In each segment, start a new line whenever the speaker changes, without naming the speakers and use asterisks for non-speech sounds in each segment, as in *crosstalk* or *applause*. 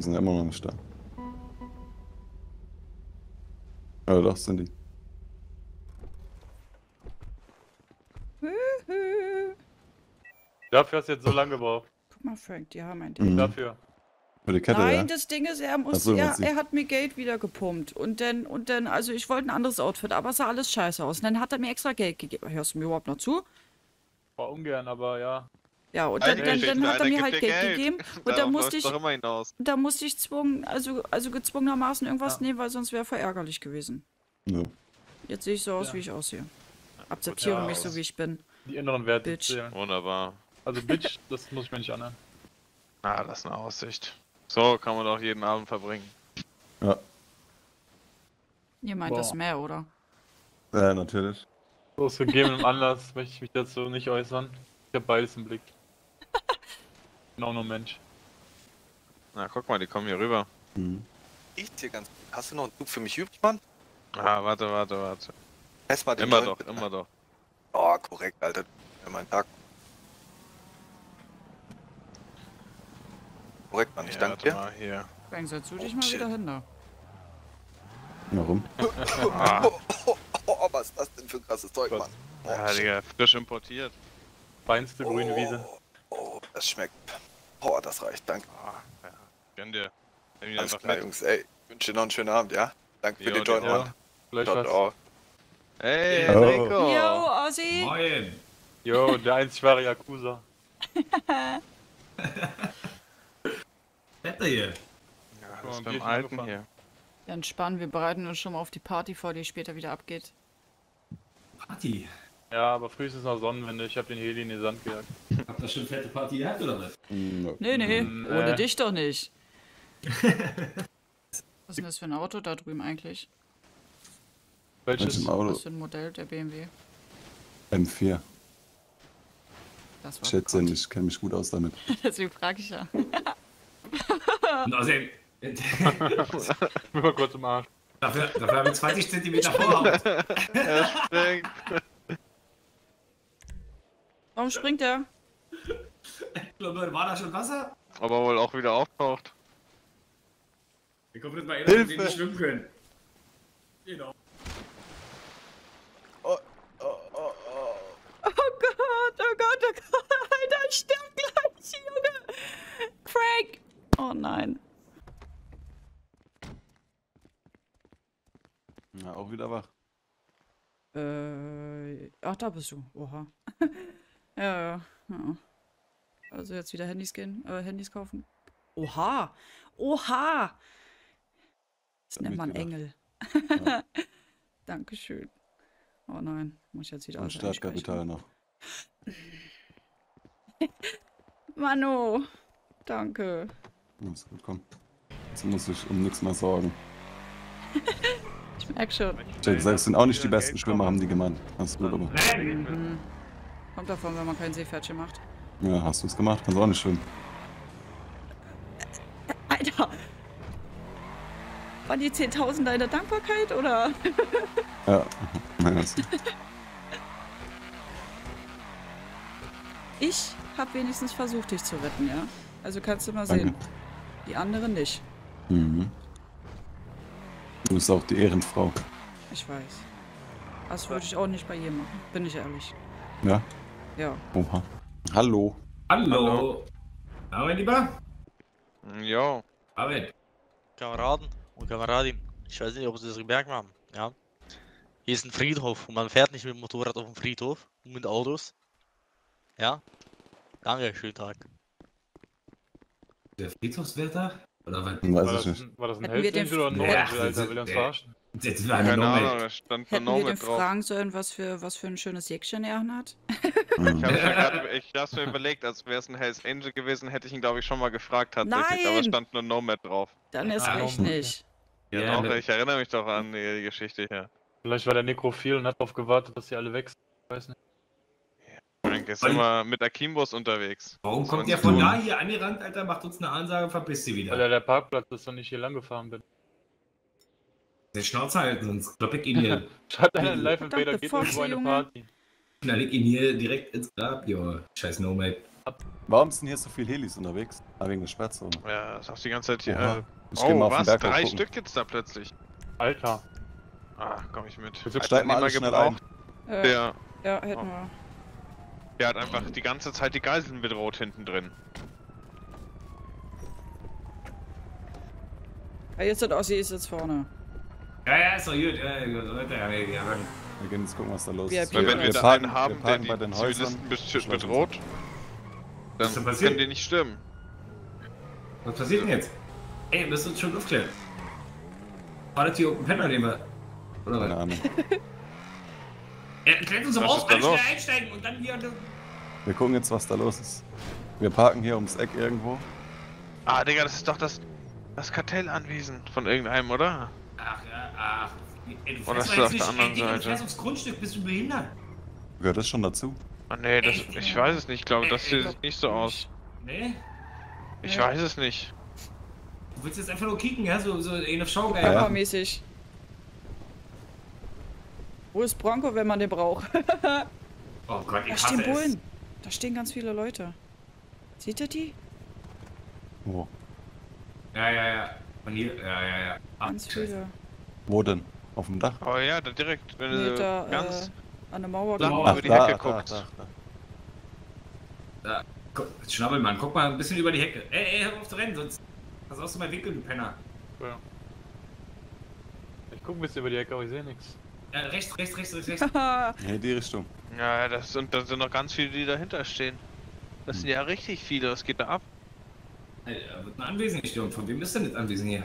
Die sind ja immer noch nicht da. Ja, doch, sind die.
Dafür hast du jetzt so lange gebraucht.
Guck mal, Frank, die haben ein Ding.
Mhm.
Dafür.
Für die Kette,
Nein,
ja?
das Ding ist, er muss,
so,
er,
du?
er hat mir Geld wieder gepumpt. Und dann, und dann, also ich wollte ein anderes Outfit, aber es sah alles scheiße aus. Und dann hat er mir extra Geld gegeben. Hörst du mir überhaupt noch zu?
War ungern, aber ja.
Ja, und dann, dann, dann hat er mir halt Geld,
Geld.
gegeben. Und da musste ich, da musste ich zwungen, also, also gezwungenermaßen irgendwas
Ja.
nehmen, weil sonst wäre verärgerlich gewesen.
Ja.
Jetzt sehe ich so aus,
Ja.
wie ich aussehe. Akzeptiere
Ja,
mich so, wie ich bin.
Die inneren Werte
Bitch.
zählen.
Wunderbar.
Also Bitch, das muss ich mir nicht anhören.
Ah, das ist eine Aussicht. So kann man doch jeden Abend verbringen.
Ja,
Ihr meint das
Boah.
mehr, oder?
ja natürlich.
So aus gegebenem Anlass *laughs* möchte ich mich dazu nicht äußern. Ich habe beides im Blick. Bin auch nur Mensch.
Na, guck mal, die kommen hier rüber.
Mhm.
Riecht hier ganz gut. Hast du noch einen Zug für mich übrig, Mann?
Ah, warte, warte, warte.
Mess mal den
Immer doch,
bitte.
immer doch.
Oh, korrekt, Alter. Ja, mein Tag. Korrekt, Mann. Ich
Ja,
danke dir.
mal hier.
Frank, setz du
Oh,
dich mal
shit.
wieder hin da.
Warum?
Ah, *laughs*
Oh, oh, oh, was ist das denn für ein krasses Zeug,
Was?
Mann? Oh,
ja. Digga, frisch importiert.
Feinste grüne Wiese.
Das schmeckt. Oh, das reicht. Danke.
Ah, ja. Gönn dir. Nimm ihn
Alles klar,
mit.
Jungs. Ey, ich wünsche dir noch einen schönen Abend, ja? Danke für
Jo,
den Joint, Mann.
Vielleicht
Ciao.
Hey,
Oh.
Enrico!
Yo, Ossi!
Moin!
Jo, der einzig wahre Yakuza. *laughs*
Bleibt er hier?
Ja, das ist beim Alten hier.
Ja, entspannen, wir bereiten uns schon mal auf die Party vor, die später wieder abgeht.
Party.
Ja, aber frühestens noch Sonnenwende. Ich habe den Heli in den Sand gejagt.
Habt ihr schon fette Party gehabt oder was?
Mhm,
Nee, nee,
Mm,
ohne
äh.
dich doch nicht. *laughs* Was ist denn das für ein Auto da drüben eigentlich?
Welches?
Auto
Was für ein Modell der BMW?
M4.
Das
Ich
war
schätze ich kenne mich gut aus damit. *laughs*
Deswegen frage ich ja.
Und außerdem, *laughs*
Ich bin mal kurz im Arsch.
dafür, dafür habe ich 20 cm Vorhaut.
Denk,
Warum springt er?
Leute, war da schon Wasser?
aber wohl auch wieder auftaucht.
Wir kommen jetzt mal hin, dass wir nicht schwimmen können. Genau.
Oh, oh, oh, oh.
Oh Gott, oh Gott, oh Gott. Alter, ich sterb gleich, Junge. Frank. Oh nein.
Ja, auch wieder wach.
Äh, ach, da bist du. Oha. Ja, ja. Also jetzt wieder Handys gehen, äh, Handys kaufen. Oha. Oha. Das nennt man. Engel.
Ja. *laughs*
Dankeschön. Oh nein, muss ich jetzt wieder
Und
alles
Startkapital noch. *laughs*
Manu. Danke.
Ist gut, komm. Jetzt muss ich um nichts mehr sorgen. *laughs*
Ich merk schon.
Gesagt, es sind auch nicht die besten Schwimmer, haben die gemeint. Du gut, aber.
Mhm. Kommt davon, wenn man kein Seepferdchen macht.
Ja, hast du es gemacht? Kannst auch nicht schwimmen.
Alter! Waren die 10.000 deine Dankbarkeit oder? *laughs*
Ja. Nein, das
Ich habe wenigstens versucht, dich zu retten, ja? Also kannst du mal
Danke.
sehen. Die anderen nicht.
Mhm. Du bist auch die Ehrenfrau.
Ich weiß. Das würde ich auch nicht bei jedem machen, bin ich ehrlich.
Ja?
Ja.
Oha. Hallo.
Hallo. Na, mein Lieber?
Jo.
Arbeit.
Kameraden und Kameradinnen, ich weiß nicht, ob Sie das gemerkt haben, ja. Hier ist ein Friedhof und man fährt nicht mit dem Motorrad auf dem Friedhof und mit Autos. Ja. Danke, schönen Tag.
Der Friedhofswärter? Oder was?
Weiß
War
ich
das,
nicht.
ein- war das ein Angel oder ein No
Ja,
Angel, Alter?
das
Will er uns verarschen?
Das war eine
Keine. Ahnung, da stand
Hätten wir den
drauf.
fragen sollen, was für, was für ein schönes Jäckchen er hat?
Mhm.
Ich habe hab's mir überlegt, als wäre es ein Hells Angel gewesen, hätte ich ihn glaube ich schon mal gefragt tatsächlich, aber
Nein!
es stand nur Nomad drauf.
Dann ist
Ah,
recht nicht.
Ja,
Ja,
doch, ich erinnere mich doch an die, die Geschichte hier.
Vielleicht war der Nekrophil und hat darauf gewartet, dass sie alle weg sind. Ich weiß nicht.
Frank ist
Weil-
immer mit Akimbos unterwegs.
Warum kommt der von da hier angerannt, Alter? Macht uns eine Ansage, verpisst sie
Weil
wieder.
ja der Parkplatz ist und ich hier lang gefahren bin.
Den Schnauze halten, sonst klopp ich ihn hier.
Schreibt einer in Live
Verdammte
Invader, geht irgendwo eine. Party.
Knall ich ihn hier direkt ins Grab, jo. Scheiß Nomad.
Warum sind hier so viele Helis unterwegs? Ah, wegen der Sperrzone.
Ja, das hast du die ganze Zeit hier. Äh,
Ich mal
oh,
auf den
was?
Berg
Drei
gucken.
Stück jetzt da plötzlich.
Alter.
Ah, komm ich mit.
Bitte
Hat
steig
er
mal alle schnell ein.
Äh,
Der,
ja, hätten wir.
der hat einfach die ganze Zeit die Geiseln bedroht hinten drin.
Ja, jetzt hat Ossi ist jetzt vorne.
Ja, ja, ist doch gut. Ja, gut. Leute, ja, ja, ja.
Wir gehen jetzt gucken, was da los ist.
Weil wenn wir,
wir
da
parken-
einen haben, der die
bei den Häusern.
Zivilisten
Schlossen
bedroht, dann
Was denn passiert?
können die nicht stürmen.
Was passiert denn jetzt? Ey, wir müssen uns schon aufklären. War das hier ein Penner, den wir. Oder
Keine
was?
Ahnung. *laughs*
Ja, klärt uns doch auf, ganz schnell einsteigen und dann hier.
Wir gucken jetzt, was da los ist. Wir parken hier ums Eck irgendwo.
Ah, Digga, das ist doch das, das Kartellanwesen von irgendeinem, oder?
Ach, ja. Ey, du
Oder
fährst
ist
doch
das auf der
nicht, ey,
anderen
du
Seite?
fährst aufs Grundstück, bist du behindert?
Gehört das schon dazu?
Ah, nee, das, ich weiß es nicht. Ich glaube, das
Ey, ey,
sieht nicht so aus.
Nee?
Ich
Ja.
weiß es nicht.
Du willst jetzt einfach nur kicken, ja? So, so eine Show, geil.
Ja.
Kameramäßig. Wo ist Bronco, wenn man den braucht? *laughs*
Oh Gott, ich
Da
hasse
stehen
es.
Bullen. Da stehen ganz viele Leute. Seht ihr die?
Wo?
Ja, ja, ja. Von hier, ja, ja, ja. Ach,
Ganz
Scheiße.
viele.
Wo denn? Auf dem Dach?
Oh ja, da direkt, wenn
Nee,
du
da,
ganz
äh, an der Mauer.
lang
Mauer.
über die
da,
Hecke
da,
guckst.
da, da.
Da, guck, Schnabbelmann, guck mal ein bisschen über die Hecke. Ey, ey, hör auf zu rennen, sonst versaust du mein Winkel, du Penner.
Ja. Ich guck ein bisschen über die Ecke, aber ich sehe nichts.
Ja, rechts, rechts, rechts, rechts, rechts. *laughs*
Haha.
Nee, die Richtung.
Ja, das sind, das sind noch ganz viele, die dahinter stehen. Das sind ja richtig viele, was geht da ab?
Alter, da wird ein Anwesen gestürmt. Von wem ist denn das Anwesen hier?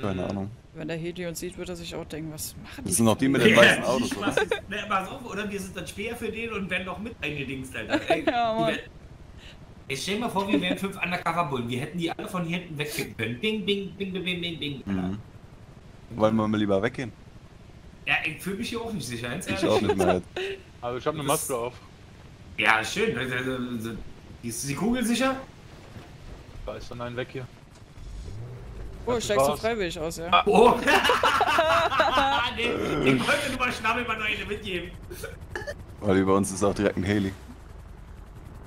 Keine Ahnung.
Wenn der Hedi uns sieht, wird er sich auch denken, was machen die?
Das sind noch die mit den weißen Autos,
ich
oder?
nicht. Ne, pass auf, oder wir sind dann Speer für den und werden noch mit eingedingst, Alter. *laughs* Ey,
Ja, Mann.
Ey, stell mal vor, wir wären fünf Undercover-Bullen. Wir hätten die alle von hier hinten wegkicken können. Bing, bing, bing, bing, bing, bing, bing.
Mhm. Wollen wir mal lieber weggehen?
Ja, ich fühle mich hier auch nicht sicher, ganz
Ich
ehrlich.
auch nicht mehr. *laughs*
Also ich habe eine Maske auf.
Ja, schön. Also, also, Ist die Kugel sicher?
Da ist dann ein weg hier.
Oh, steigst du freiwillig aus, ja?
Oh! *laughs* nee, ich wollte nur mal Schnabelmann noch eine mitgeben.
Weil über uns ist auch direkt ein Heli.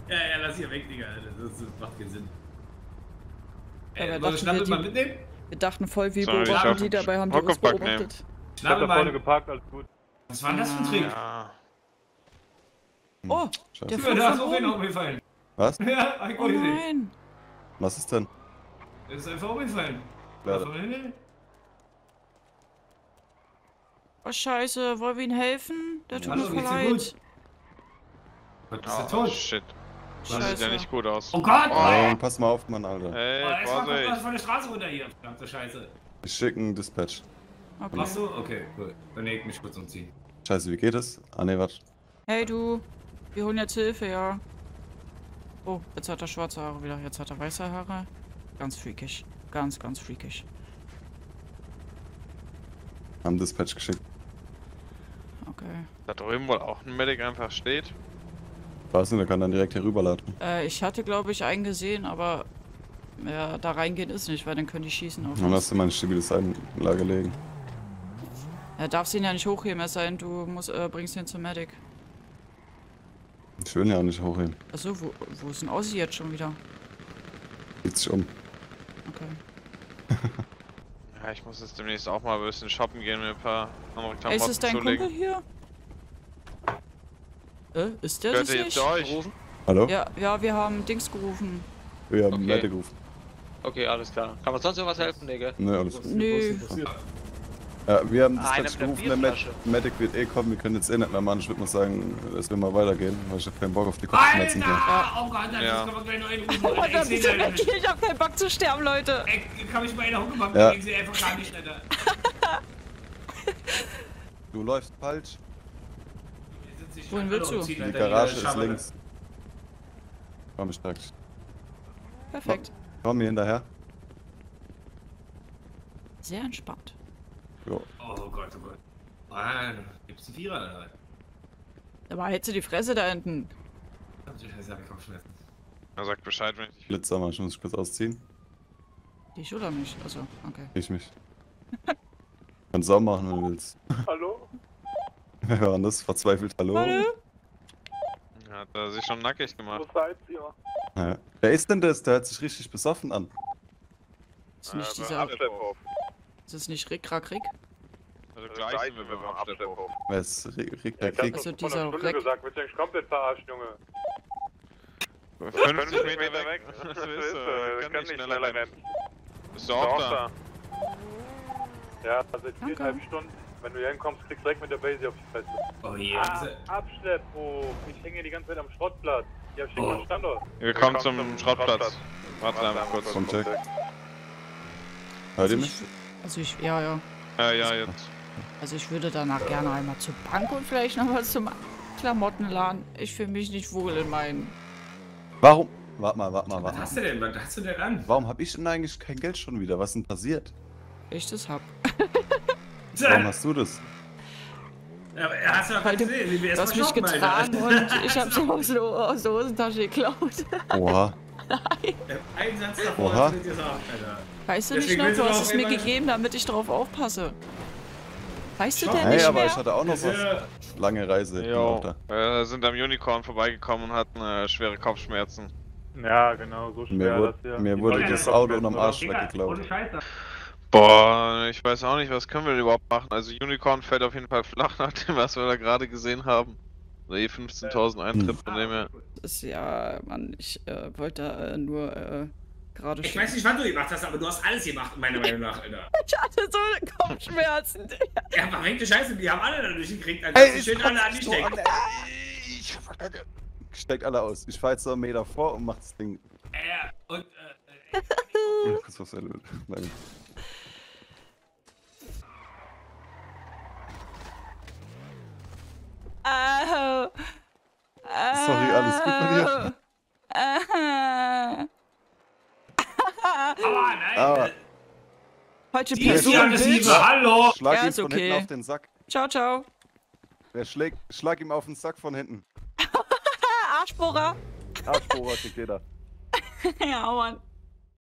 Ja, ja, lass hier weg, Digga. Das, das macht keinen Sinn.
Ja, aber
Äh, wollen wir
dachten wir,
Schnabelmann
die-
mitnehmen?
Wir dachten voll, wie
ich
beobachten die, dabei haben die uns
Hockback nehmen?
beobachtet.
Ich hab da vorne geparkt, alles gut.
Was war denn das für ein Trick?
Ja.
Oh,
Scheiße.
der
Ja, da ist
von
auch einer
oben.
umgefallen.
Was? *laughs*
Ja, ich
Oh nein.
Was ist denn?
Der ist einfach umgefallen. Himmel?
Oh scheiße, wollen wir ihm helfen? Der tut mir leid.
Gott, ist er
Oh,
tot?
shit. Das sieht
Scheiße.
ja nicht gut aus.
Oh Gott!
Oh, pass mal auf, Mann, Alter.
Oh,
Hey,
erstmal kommt was
Vorsicht.
von der Straße runter hier. Verdammte Scheiße.
Ich schicke einen Dispatch.
Okay.
Machst du? Okay, cool. Dann leg ich mich kurz umziehen.
Scheiße, wie geht es? Ah, ne, warte.
Hey du, wir holen jetzt Hilfe, ja. Oh, jetzt hat er schwarze Haare wieder, jetzt hat er weiße Haare. Ganz freakig. Ganz, ganz freakig.
Haben Dispatch geschickt.
Okay.
Da drüben wohl auch ein Medic einfach steht.
Weiß nicht, der kann dann direkt hier rüberladen.
Äh, ich hatte, glaube ich, einen gesehen, aber ja, da reingehen ist nicht, weil dann können die schießen auf
Dann hast du meine stabile Seitenlage legen.
Er darf ihn ja nicht hochheben, es sei denn, du musst, äh, bringst ihn zum Medic.
Ich will ihn ja auch nicht hochheben.
Achso, wo, wo ist denn Aussie jetzt schon wieder?
Geht sich um.
Okay.
Ja, ich muss jetzt demnächst auch mal ein bisschen shoppen gehen, mir ein paar andere Klamotten
ist es dein
zulegen.
Kumpel hier? Äh, ist der
Gehört
das
ihr
nicht?
euch?
Hallo?
Ja, ja, wir haben Dings gerufen.
Wir haben
Okay.
Medic gerufen.
Okay, alles klar. Kann man sonst irgendwas helfen, Digga?
Ne, alles gut.
Nö.
Ja, wir haben
Ah, mit der
gerufen, der Med. Medic wird eh kommen, wir können jetzt eh nicht mehr machen. Ich würde mal sagen, dass wir mal weitergehen, weil ich hab keinen Bock auf die Kopfschmerzen hier.
Alter! Oh Gott, das
Ja.
können wir gleich noch einrufen.
Oh, da
ich nicht.
Ich hab keinen Bock zu sterben, Leute.
Ey, kann mich mal einer Huckebank
Ja.
bewegen, sie einfach gar nicht, Alter. *laughs*
Du läufst falsch.
Wohin willst du?
Die Garage ist links. Komm, ich dich.
Perfekt.
Komm mir hinterher.
Sehr entspannt.
Jo.
Oh Gott, oh Gott. Ah, gibt's einen Vierer oder was?
Aber hältst du die Fresse da hinten?
Scheiße, hab ich Kopfschmerzen.
Er sagt Bescheid, wenn ich.
Blitzer mal, ich muss kurz ausziehen.
Dich oder mich? Also, okay.
Ich mich. *laughs* Kannst du auch machen, wenn du willst.
Hallo? *laughs*
Wer war denn das? Verzweifelt Hallo?
Hallo?
Ja, Hat er sich schon nackig gemacht.
seid ihr?
Ja. Wer ist denn das? Der hört sich richtig besoffen an.
Ist nicht
Äh,
dieser.
Abschlepphof.
Ist das nicht Rick Rack Rick?
Also gleich sind wir beim Abschlepphof.
Wer ist Rick, Rick der Krieg?
Also dieser Rick.
gesagt, willst du dich komplett verarschen, Junge?
50 Meter weg. *laughs* Das ist, äh, kann nicht schneller rennen. Bist du auch da?
Ja,
Danke.
viereinhalb Stunden. Wenn du hier hinkommst, kriegst du direkt mit der Base auf die Fresse.
Oh je.
Ah, Abschlepphof. Ich hänge die ganze Zeit am Schrottplatz. Hier steht
Oh.
mein Standort.
Wir kommen zum Schrottplatz. Warte einfach kurz.
Kontakt. Hört ihr mich?
Also ich, ja, ja.
Ja, ja, jetzt.
Also ich würde danach gerne einmal zur Bank und vielleicht noch mal zum Klamottenladen. Ich fühle mich nicht wohl in meinen.
Warum? Warte mal, warte mal,
Was
warte mal.
hast du denn? Was hast du denn an?
Warum hab ich denn eigentlich kein Geld schon wieder? Was ist denn passiert?
Ich das hab. *laughs*
Warum hast du das?
Aber hast du doch
Weil du-
gesehen, wie wir
Du hast mich getragen und *laughs* ich hab's aus, der- aus der Hosentasche geklaut.
Oha.
Ein Satz davor
Oha.
hast du gesagt, Alter.
Weißt du nicht
Deswegen
noch,
willst
du hast es mir gegeben, damit ich drauf aufpasse. Weißt du denn
Hey,
nicht
aber
mehr?
ich hatte auch noch
Das
was.
ja-
Lange Reise.
Jo,
da.
äh, sind am Unicorn vorbeigekommen und hatten äh, schwere Kopfschmerzen.
Ja, genau, so schwer,
Mir wurde,
hier...
mir wurde das Auto unterm? Arsch weggeklaut.
Boah, ich weiß auch nicht, was können wir überhaupt machen? Also Unicorn fällt auf jeden Fall flach *laughs* nach dem, was wir da gerade gesehen haben. Also eh 15.000 Eintritt, von dem her.
Das ist ja, Mann, ich äh, wollte äh, nur äh, gerade
Ich weiß nicht, wann du gemacht hast, aber du hast alles gemacht, meiner Meinung nach, Alter. *laughs*
Ich hatte so Kopfschmerzen.
Ja, verrenkte Scheiße, die haben alle dadurch gekriegt, Alter.
Ey,
Ey,
ich
schön alle an die
so an,
stecken.
ey. Ich Steckt alle aus. Ich fahr jetzt so einen Meter vor und mach das Ding.
Äh, und, äh,
Das was er will. Nein. Sorry, alles gut bei dir?
Au.
aua, nein.
Aber-
äh,
Falsche
Die ist aggressive,
Bitch.
hallo.
Schlag
Ja,
ihn
ist
von
okay.
hinten auf den Sack.
Ciao, ciao.
Wer schlägt, schlag ihm auf den Sack von hinten. *laughs*
Arschbohrer.
Arschbohrer kriegt jeder. *laughs*
ja, Mann.